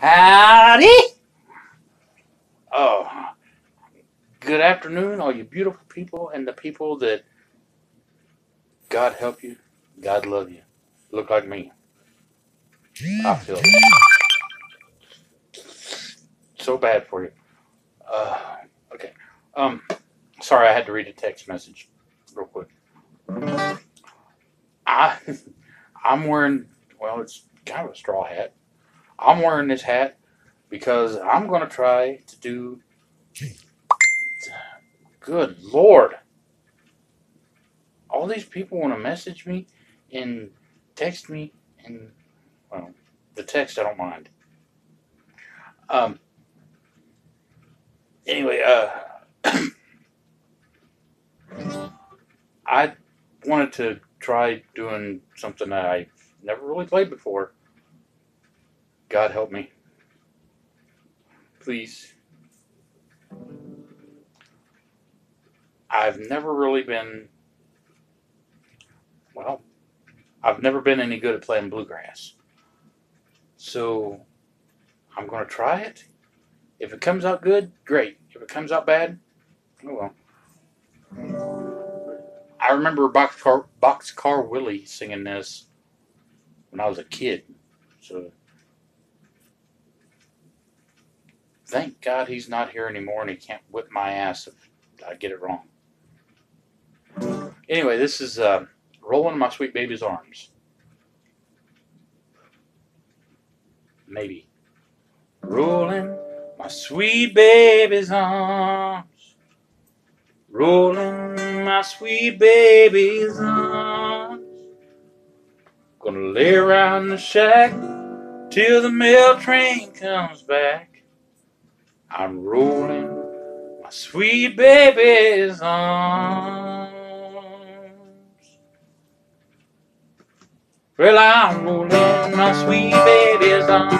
Howdy! Oh, good afternoon, all you beautiful people and the people that God help you, God love you. Look like me. I feel so bad for you. Uh, okay. Um, sorry, I had to read a text message real quick. I, I'm wearing, well, it's kind of a straw hat. I'm wearing this hat because I'm going to try to do. Good Lord. All these people want to message me and text me, and, well, the text I don't mind. Um, anyway, uh, I wanted to try doing something that I've never really played before. God help me. Please. I've never really been, well, I've never been any good at playing bluegrass. So I'm going to try it. If it comes out good, great. If it comes out bad, oh well. I remember Boxcar, Boxcar Willie singing this when I was a kid. So thank God he's not here anymore and he can't whip my ass if I get it wrong. Anyway, this is uh, Rolling My Sweet Baby's Arms. Maybe. Rolling my sweet baby's arms. Rolling my sweet baby's arms. Gonna lay around the shack till the mail train comes back. I'm rolling my sweet baby's arms. Well, I'm rolling my sweet baby's arms.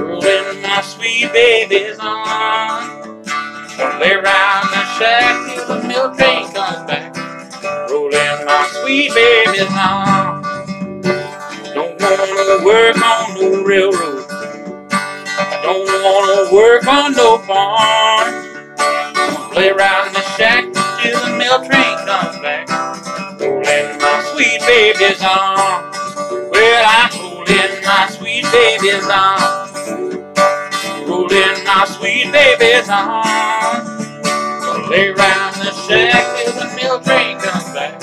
Rolling my sweet baby's arms. Gonna lay around the shack till the milk train comes back. Rolling my sweet baby's arms. Don't wanna work on no railroad. Don't wanna work on no farm. Gonna lay around the shack till the mail train comes back. Rolling my sweet baby's arms. Well, I'm rolling my sweet baby's arms. Rolling my sweet baby's arms. Gonna lay around the shack till the mail train comes back.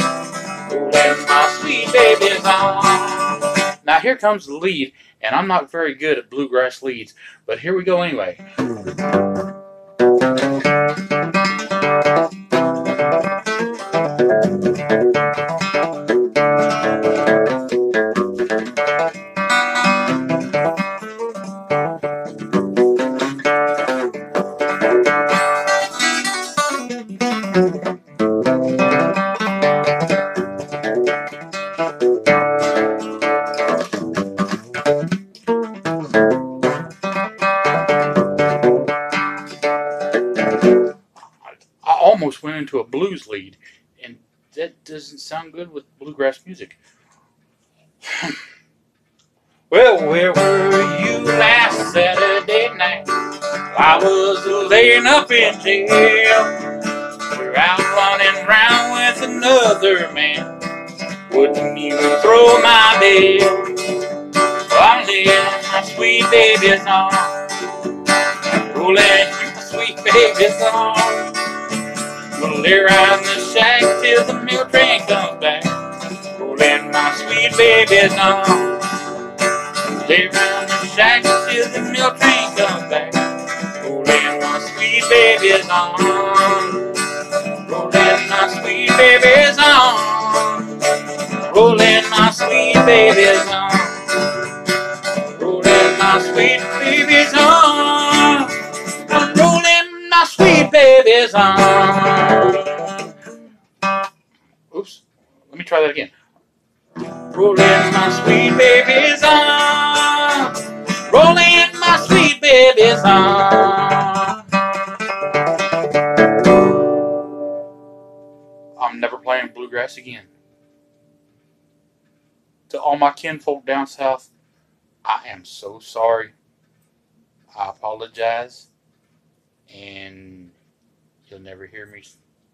Rolling my sweet baby's arms. Now here comes the lead, and I'm not very good at bluegrass leads, but here we go anyway. Almost went into a blues lead, and that doesn't sound good with bluegrass music. well, where were you last Saturday night? I was laying up in jail. You're out running round with another man. Wouldn't even throw my bail. I'm laying my sweet baby's arms. Rolling my sweet baby's arms. Gonna lay around the shack till the milk train comes back. Rolling my sweet baby's arms. Lay around the shack till the milk train comes back. Rolling my sweet baby's arms. Rolling my sweet baby's arms. Rolling my sweet baby's arms. Rolling my sweet baby's arms. I'm rolling my sweet baby's arms. Try that again. Rolling my sweet baby's arms. Rolling my sweet baby's arms. I'm never playing bluegrass again. To all my kinfolk down south, I am so sorry. I apologize. And you'll never hear me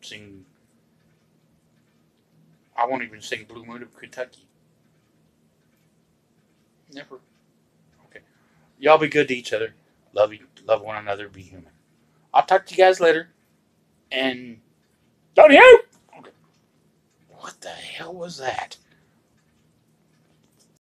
sing. I won't even sing Blue Moon of Kentucky. Never. Okay. Y'all be good to each other. Love you, love one another. Be human. I'll talk to you guys later. And Tony out. Okay. What the hell was that?